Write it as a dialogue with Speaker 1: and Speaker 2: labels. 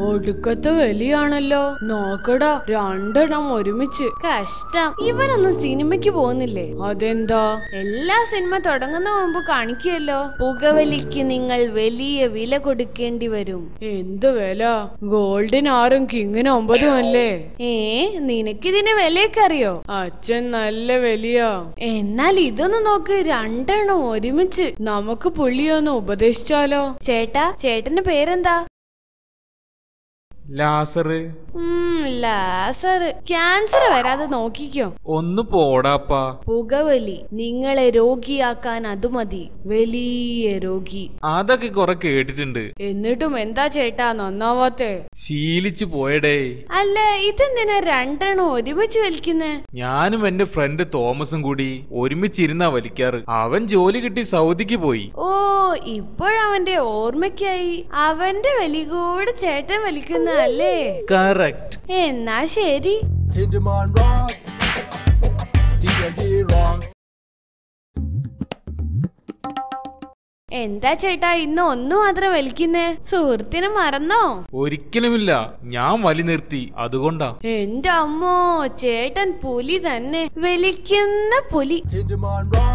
Speaker 1: ഒടുക്കത്തെ വലിയാണല്ലോ. നോക്കടാ രണ്ടെണ്ണം ഒരുമിച്ച്. കഷ്ടം. ഇവനൊന്നും സിനിമയ്ക്ക് പോകുന്നില്ലേ? അതെന്താ? എല്ലാ സിനിമ തുടങ്ങുന്ന മുമ്പ് കാണിക്കുമല്ലോ പുകവലിക്ക് നിങ്ങൾ വലിയ വില കൊടുക്കേണ്ടി വരും. എന്ത് വില? ഗോൾഡിന് ആറും കിങ്ങിന് ഒമ്പതും അല്ലേ? ഏ നിനക്കിതിന് വിലയൊക്കെ അറിയോ? അച്ഛൻ നല്ല വലിയ. എന്നാൽ ഇതൊന്ന് നോക്ക് രണ്ടെണ്ണം ഒരുമിച്ച്. നമുക്ക് പുള്ളിയൊന്ന് ഉപദേശിച്ചാലോ? ചേട്ടാ ചേട്ടന്റെ പേരെന്താ?
Speaker 2: ലാസറ്.
Speaker 1: ഉം, ലാസർ ക്യാൻസർ വരാതെ നോക്കിക്കോ.
Speaker 2: ഒന്ന് പോടാപ്പാ.
Speaker 1: പുകവലി. നിങ്ങളെ രോഗിയാക്കാൻ അത് മതി. വലിയ രോഗി.
Speaker 2: അതൊക്കെ കൊറ കേട്ടിട്ടുണ്ട്.
Speaker 1: എന്നിട്ടും എന്താ ചേട്ടാ നന്നാവാത്തെ?
Speaker 2: ശീലിച്ചു പോയടേ.
Speaker 1: അല്ല ഇതെന്തിനാ രണ്ടെണ്ണം ഒരുമിച്ച് വലിക്കുന്നേ?
Speaker 2: ഞാനും എന്റെ ഫ്രണ്ട് തോമസും കൂടി ഒരുമിച്ചിരുന്നാ വലിക്കാറ്. അവൻ ജോലി കിട്ടി സൗദിക്ക് പോയി.
Speaker 1: ഓ ഇപ്പോഴവന്റെ ഓർമ്മയ്ക്കായി. അവന്റെ വലി ചേട്ടൻ ചേട്ടൻ വലിക്കുന്നതല്ലേ
Speaker 2: കറക്റ്റ്
Speaker 1: എന്നാ ശരി.
Speaker 3: Tinderman rocks. D&D rocks.
Speaker 1: എന്താ ചേട്ടാ ഇന്ന് ഒന്നും മാത്രം വലിക്കുന്നേ? സുഹൃത്തിനെ മറന്നോ?
Speaker 2: ഒരിക്കലുമില്ല. ഞാൻ വലി നിർത്തി. അതുകൊണ്ടാ.
Speaker 1: എന്റെ അമ്മോ ചേട്ടൻ പുലി തന്നെ. വലിക്കുന്ന പുലി.
Speaker 3: rocks.